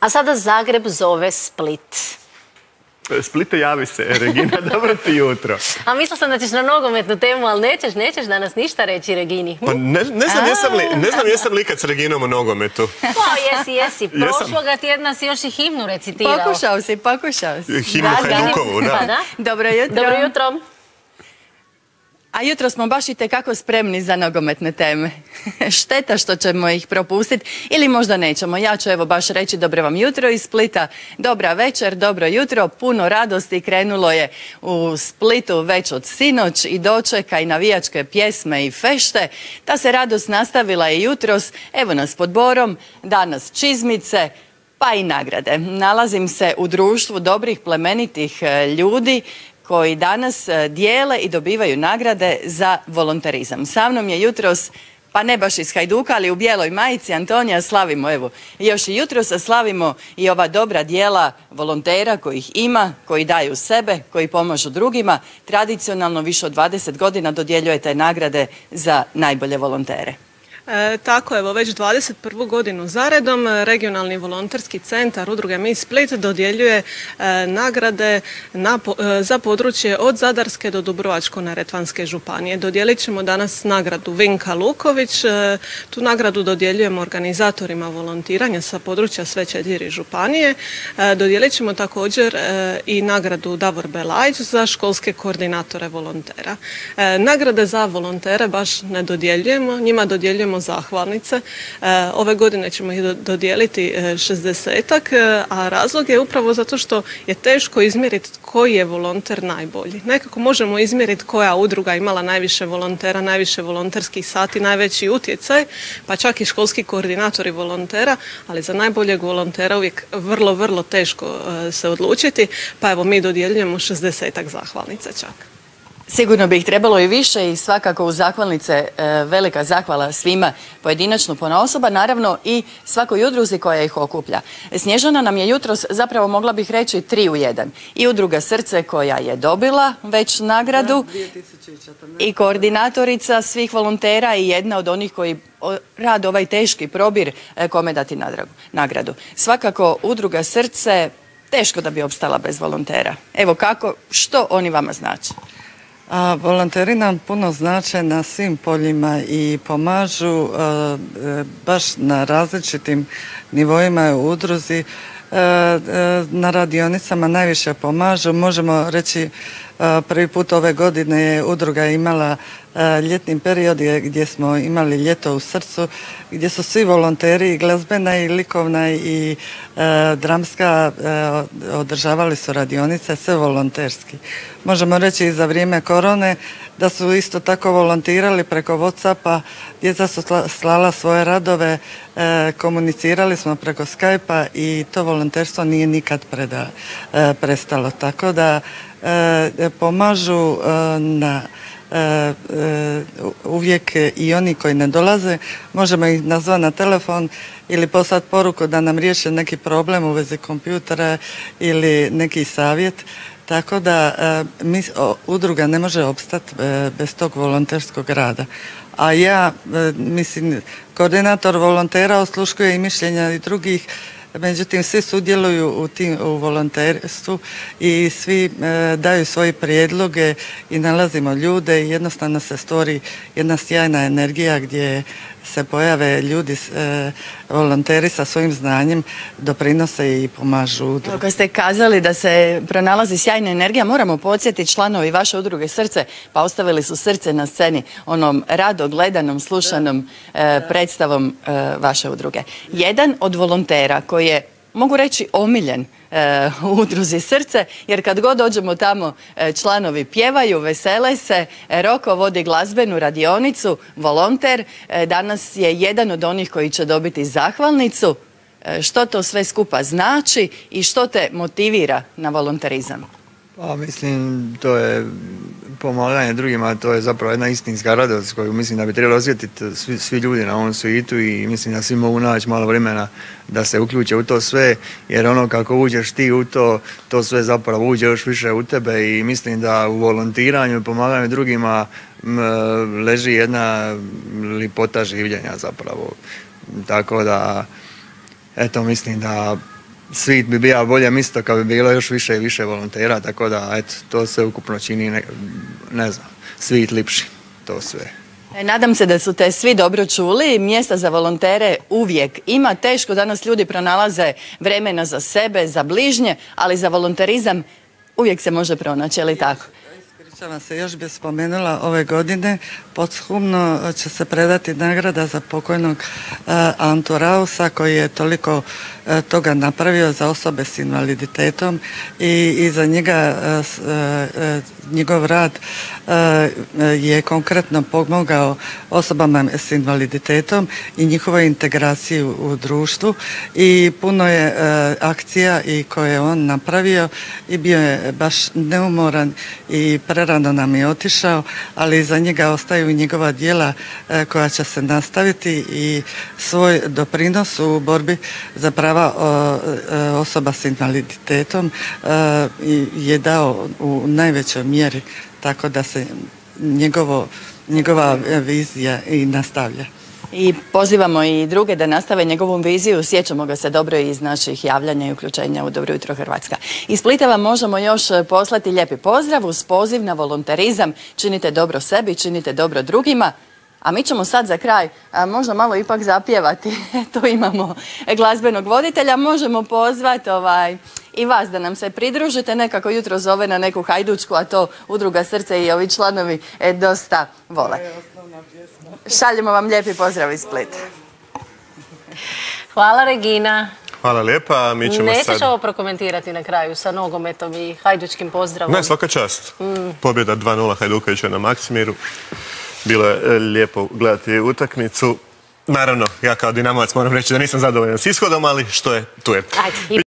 A sada Zagreb zove Split. Splite, javi se, Regina, dobro ti jutro. A mislila sam da ćeš na nogometnu temu, ali nećeš, nećeš danas ništa reći Regini. Pa ne, znam, jesam li, ne znam jesam li ikad s Reginom u nogometu. Pa jesi, jesi. Prošloga tjedna si još i himnu recitirao. Pokušao si, pokušao si. Himnu Hajdukovu, da. Pa da. Dobro jutro. Dobro jutro. A jutro smo baš i tekako spremni za nogometne teme. Šteta što ćemo ih propustiti ili možda nećemo. Ja ću evo baš reći dobro vam jutro iz Splita. Dobra večer, dobro jutro, puno radosti krenulo je u Splitu već od sinoć i dočeka i navijačke pjesme i fešte. Ta se radost nastavila i jutros. Evo nas pod borom, danas čizmice, pa i nagrade. Nalazim se u društvu dobrih plemenitih e, ljudi koji danas e, dijele i dobivaju nagrade za volonterizam. Sa mnom je jutros pa ne baš iz Hajduka, ali u bijeloj majici Antonija slavimo, evo, još i jutro se slavimo i ova dobra dijela volontera kojih ima, koji daju sebe, koji pomažu drugima. Tradicionalno više od 20 godina dodjeljujete nagrade za najbolje volontere. E, tako, evo, već 21. godinu zaredom regionalni volonterski centar Udruge Mi Split dodjeljuje e, nagrade na, e, za područje od Zadarske do Dubrovačko-Neretvanske županije. Dodijelit ćemo danas nagradu Vinka Luković. Tu nagradu dodjeljujemo organizatorima volontiranja sa područja sve četiri županije. Dodijelit ćemo također i nagradu Davor Belajć za školske koordinatore volontera. Nagrade za volontere baš ne dodjeljujemo, njima dodjeljujemo zahvalnice. E, ove godine ćemo ih dodijeliti 60 e, a razlog je upravo zato što je teško izmjeriti koji je volonter najbolji. Nekako možemo izmjeriti koja udruga imala najviše volontera, najviše volonterskih sati, najveći utjecaj, pa čak i školski koordinatori volontera, ali za najboljeg volontera uvijek vrlo, vrlo teško e, se odlučiti, pa evo mi dodjeljujemo 60 zahvalnica čak. Sigurno bi ih trebalo i više i svakako u zahvalnice e, velika zahvala svima pojedinačno pona osoba, naravno i svakoj udruzi koja ih okuplja. Snježana nam je jutros zapravo mogla bih reći tri u jedan. I udruga Srce koja je dobila već nagradu i koordinatorica svih volontera i jedna od onih koji rad ovaj teški probir e, kome dati nagradu. Svakako udruga Srce teško da bi opstala bez volontera. Evo kako, što oni vama znači? A volonteri nam puno znače na svim poljima i pomažu e, baš na različitim nivoima u udruzi. E, e, na radionicama najviše pomažu. Možemo reći prvi put ove godine je udruga imala ljetni period gdje smo imali ljeto u srcu gdje su svi volonteri glazbena i likovna i dramska održavali su radionice sve volonterski. Možemo reći i za vrijeme korone da su isto tako volontirali preko Whatsappa, djeca su slala svoje radove, komunicirali smo preko Skype-a i to volonterstvo nije nikad prestalo. Tako da pomažu na E, e, uvijek i oni koji ne dolaze, možemo ih nazvati na telefon ili poslati poruku da nam riješe neki problem u vezi kompjutera ili neki savjet. Tako da e, udruga ne može opstati bez tog volonterskog rada. A ja, mislim, koordinator volontera osluškuje i mišljenja i drugih međutim svi sudjeluju u tim u volonterstvu i svi e, daju svoje prijedloge i nalazimo ljude i jednostavno se stvori jedna sjajna energija gdje se pojave ljudi, e, volonteri sa svojim znanjem doprinose i pomažu Kad ste kazali da se pronalazi sjajna energija, moramo podsjetiti članovi vaše udruge Srce, pa ostavili su srce na sceni onom rado gledanom, slušanom e, predstavom e, vaše udruge. Jedan od volontera koji je, mogu reći, omiljen E, u udruzi Srce, jer kad god dođemo tamo e, članovi pjevaju, vesele se, e, Roko vodi glazbenu radionicu, volonter, danas je jedan od onih koji će dobiti zahvalnicu. Što to sve skupa znači i što te motivira na volonterizam? Pa mislim, to je pomaganje drugima, to je zapravo jedna istinska radost koju mislim da bi trebalo osjetiti svi, svi ljudi na ovom svijetu i mislim da svi mogu naći malo vremena da se uključe u to sve, jer ono kako uđeš ti u to, to sve zapravo uđe još više u tebe i mislim da u volontiranju i pomaganju drugima leži jedna lipota življenja zapravo. Tako da, eto mislim da svijet bi bio bolje misto kad bi bilo još više i više volontera, tako da eto, to se ukupno čini, ne, ne znam, svit lipši, to sve. E, Nadam se da su te svi dobro čuli. Mjesta za volontere uvijek ima. Teško danas ljudi pronalaze vremena za sebe, za bližnje, ali za volonterizam uvijek se može pronaći, je li tako? Ispričavam se, još bih spomenula ove godine podshumno će se predati nagrada za pokojnog e, Antu Rausa koji je toliko e, toga napravio za osobe s invaliditetom i, i za njega e, e, e, njegov rad e, je konkretno pomogao osobama s invaliditetom i njihovoj integraciji u, društvu. I puno je e, akcija i koje je on napravio i bio je baš neumoran i prerano nam je otišao, ali za njega ostaju njegova djela e, koja će se nastaviti i svoj doprinos u borbi za prava o, e, osoba s invaliditetom e, je dao u najvećoj mjeri tako da se njegovo, njegova e, vizija i nastavlja. I pozivamo i druge da nastave njegovu viziju. Sjećamo ga se dobro iz naših javljanja i uključenja u Dobro jutro Hrvatska. Iz Splita vam možemo još e, poslati lijepi pozdrav uz poziv na volonterizam. Činite dobro sebi, činite dobro drugima. A mi ćemo sad za kraj a, možda malo ipak zapjevati. tu imamo glazbenog voditelja. Možemo pozvati ovaj, i vas da nam se pridružite. Nekako jutro zove na neku hajdučku, a to udruga srce i ovi članovi e, dosta vole. Šaljemo vam lijepi pozdrav iz Splita. Hvala Regina. Hvala lijepa, mi ćemo Nećeš sad... ovo prokomentirati na kraju sa nogometom i hajdučkim pozdravom? Ne, svaka čast. Pobjeda 2-0 Hajdukovića na Maksimiru. Bilo je e, lijepo gledati utakmicu. Naravno, ja kao dinamovac moram reći da nisam zadovoljan s ishodom, ali što je, tu je.